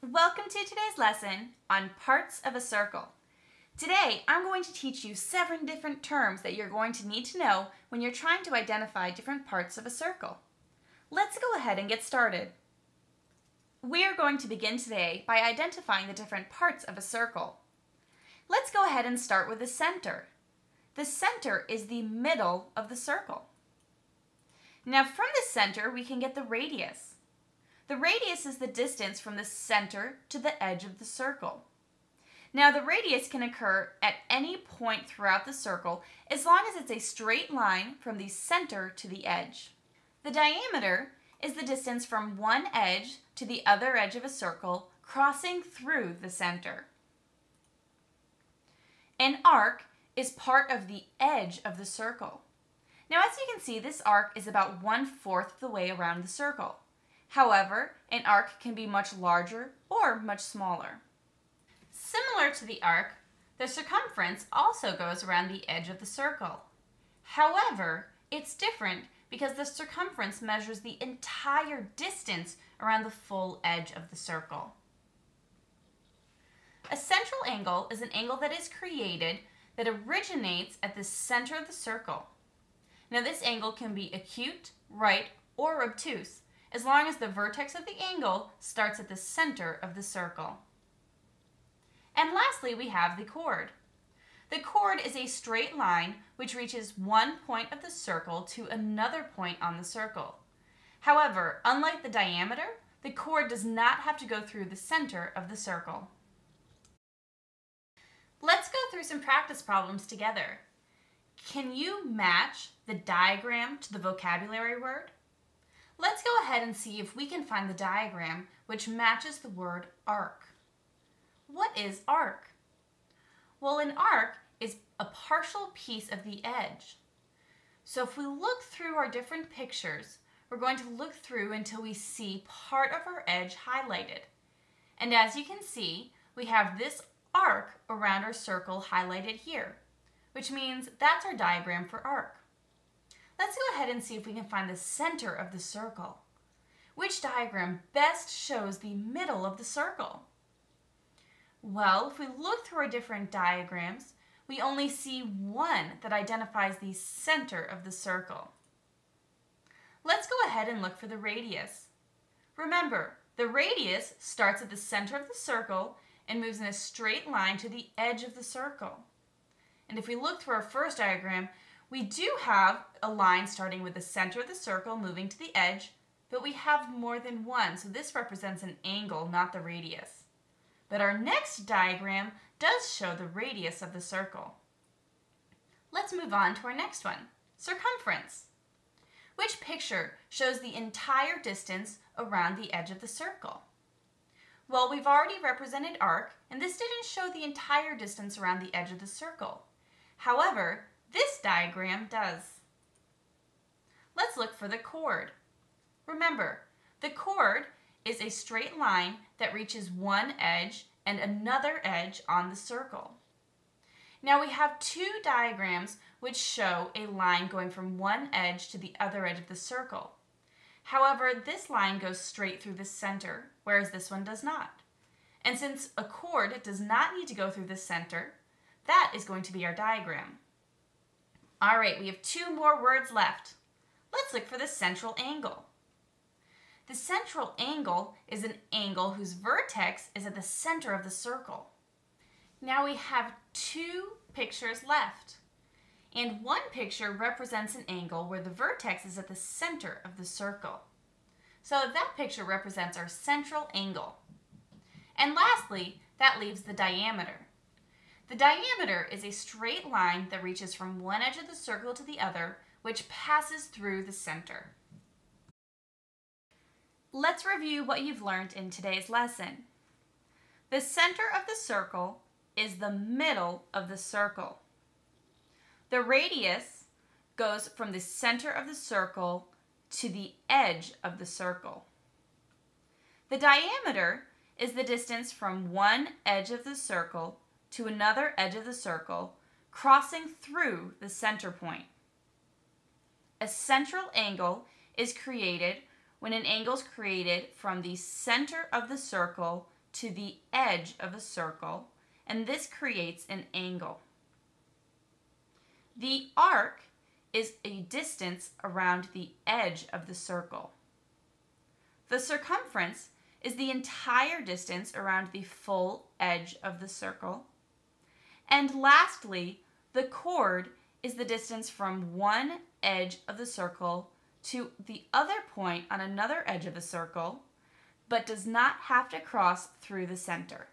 Welcome to today's lesson on parts of a circle. Today, I'm going to teach you seven different terms that you're going to need to know when you're trying to identify different parts of a circle. Let's go ahead and get started. We are going to begin today by identifying the different parts of a circle. Let's go ahead and start with the center. The center is the middle of the circle. Now from the center, we can get the radius. The radius is the distance from the center to the edge of the circle. Now the radius can occur at any point throughout the circle as long as it's a straight line from the center to the edge. The diameter is the distance from one edge to the other edge of a circle crossing through the center. An arc is part of the edge of the circle. Now as you can see, this arc is about one-fourth the way around the circle. However, an arc can be much larger or much smaller. Similar to the arc, the circumference also goes around the edge of the circle. However, it's different because the circumference measures the entire distance around the full edge of the circle. A central angle is an angle that is created that originates at the center of the circle. Now this angle can be acute, right, or obtuse, as long as the vertex of the angle starts at the center of the circle. And lastly, we have the chord. The chord is a straight line which reaches one point of the circle to another point on the circle. However, unlike the diameter, the chord does not have to go through the center of the circle. Let's go through some practice problems together. Can you match the diagram to the vocabulary word? Let's go ahead and see if we can find the diagram which matches the word arc. What is arc? Well, an arc is a partial piece of the edge. So if we look through our different pictures, we're going to look through until we see part of our edge highlighted. And as you can see, we have this arc around our circle highlighted here, which means that's our diagram for arc. Let's go ahead and see if we can find the center of the circle. Which diagram best shows the middle of the circle? Well, if we look through our different diagrams, we only see one that identifies the center of the circle. Let's go ahead and look for the radius. Remember, the radius starts at the center of the circle and moves in a straight line to the edge of the circle. And if we look through our first diagram, we do have a line starting with the center of the circle moving to the edge, but we have more than one, so this represents an angle, not the radius. But our next diagram does show the radius of the circle. Let's move on to our next one, circumference. Which picture shows the entire distance around the edge of the circle? Well, we've already represented arc, and this didn't show the entire distance around the edge of the circle. However, this diagram does. Let's look for the chord. Remember, the chord is a straight line that reaches one edge and another edge on the circle. Now we have two diagrams which show a line going from one edge to the other edge of the circle. However, this line goes straight through the center, whereas this one does not. And since a chord does not need to go through the center, that is going to be our diagram. All right, we have two more words left. Let's look for the central angle. The central angle is an angle whose vertex is at the center of the circle. Now we have two pictures left. And one picture represents an angle where the vertex is at the center of the circle. So that picture represents our central angle. And lastly, that leaves the diameter. The diameter is a straight line that reaches from one edge of the circle to the other, which passes through the center. Let's review what you've learned in today's lesson. The center of the circle is the middle of the circle. The radius goes from the center of the circle to the edge of the circle. The diameter is the distance from one edge of the circle to another edge of the circle, crossing through the center point. A central angle is created when an angle is created from the center of the circle to the edge of a circle, and this creates an angle. The arc is a distance around the edge of the circle. The circumference is the entire distance around the full edge of the circle. And lastly, the chord is the distance from one edge of the circle to the other point on another edge of the circle, but does not have to cross through the center.